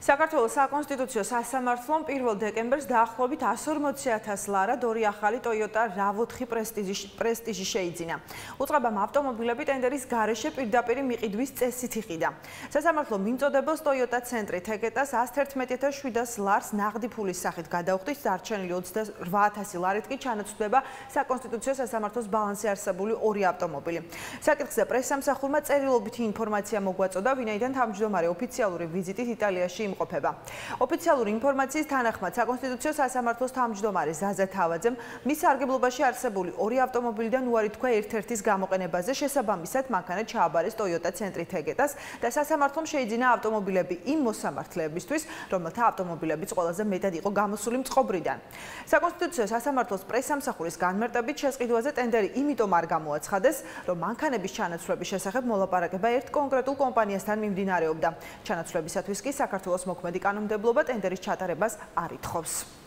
საქართველოს საკონსტიტუციო სასამართლომ 1 დეკემბერს დაახლოებით 140.000 ლარა დორი ახალი Toyota RAV4 პრესტიჟი შეიძინა. უწყებამ ავტომობილები ტენდერის გარეშე პირდაპირ მიყიდვის წესით იყიდა. სასამართლო მიმწოდებელს Toyota ცენტრი თეკეტას 111.700 ლარს ნაღდი ფულის სახით გადაუხდის, დარჩენილი 28000 ლარით კი ჩანაცვლება საკონსტიტუციო სასამართლოს ბალანსი არსებული ორი ავტომობილი. საკითხზე პრესსამსახურმა წერილობითი ინფორმაცია მოგვაწოდა, ვინაიდან თავმჯდომარე ოფიციალური ვიზიტით იტალიაში იმყოფება. ოფიციალური ინფორმაციის თანახმად საკონსტიტუციო სასამართლოს თავმჯდომარე ზაზა თავაძემ მის სარგებლობაში არსებული ორი ავტომობილიდან უარი თქვა ერთ-ერთის გამოყენებაზე შესაბამისად მანქანა ჩააბარეს Toyota ცენტრი თეგეტას და სასამართლომ შეიძინა ავტომობილები იმ მოსამართლეებისთვის, რომელთა ავტომობილებიც ყველაზე მეტად იყო გამოსული მწყობრიდან. საკონსტიტუციო სასამართლოს პრესამსახურის განმარტებით შესყიდვაზე ტენდერი იმიტომ არ გამოაცხადეს, რომ მანქანების ჩანაცვლების შესახებ მოლაპარაკება ერთ კონკრეტულ კომპანიასთან მიმდინარეობდა. ჩანაცვლებისათვის კი საქართველოს მოქმედი კანონმდებლობა ტენდერის ჩატარებას არ ითხოვს.